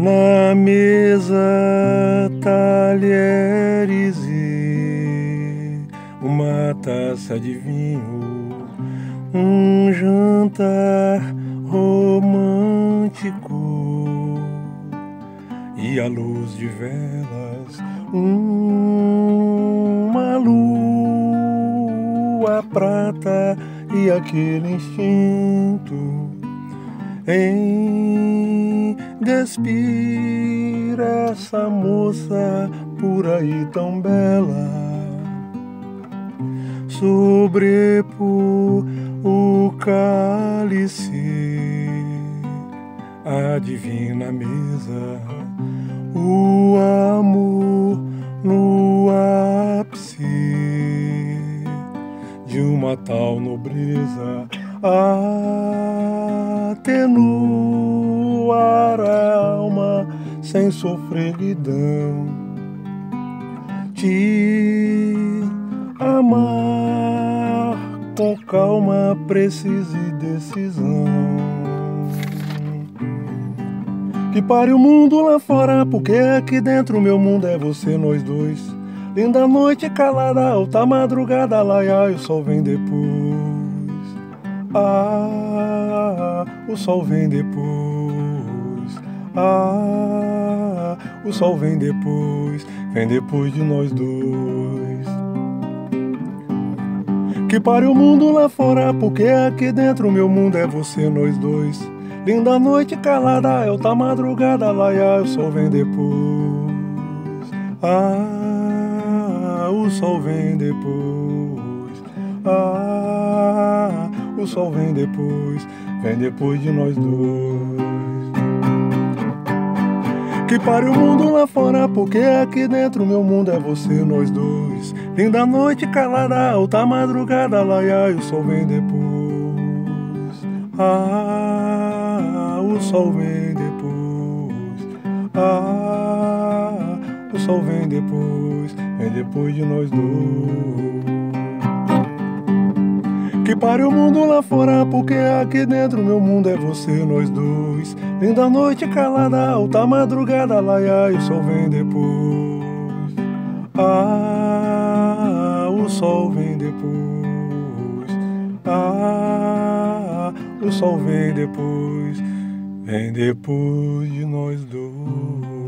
na mesa talheres e uma taça de vinho, um jantar romântico e a luz de velas, uma lua prata e aquele instinto em despir essa moça por aí tão bela, sobrepor o cálice, a divina mesa, o amor no ápice de uma tal nobreza. Atenuar sem sofreguidão. Te amar com calma, precisa e decisão. Que pare o mundo lá fora, porque aqui dentro meu mundo é você, nós dois. Linda noite calada, alta madrugada, lá e o sol vem depois. Ah, o sol vem depois. Ah, o sol vem depois, vem depois de nós dois. Que pare o mundo lá fora, porque aqui dentro meu mundo é você, nós dois. Linda noite calada, é outra madrugada, lá e o sol vem depois. Ah, o sol vem depois. Ah, o sol vem depois, vem depois de nós dois. Que pare o mundo lá fora, porque aqui dentro meu mundo é você, nós dois. Linda noite calada, alta madrugada, lá e o sol vem depois. Ah, o sol vem depois. Ah, o sol vem depois, vem depois de nós dois. Que pare o mundo lá fora, porque aqui dentro meu mundo é você, nós dois. Linda noite calada, alta madrugada, lá e o sol vem depois. Ah, o sol vem depois. Ah, o sol vem depois, vem depois de nós dois.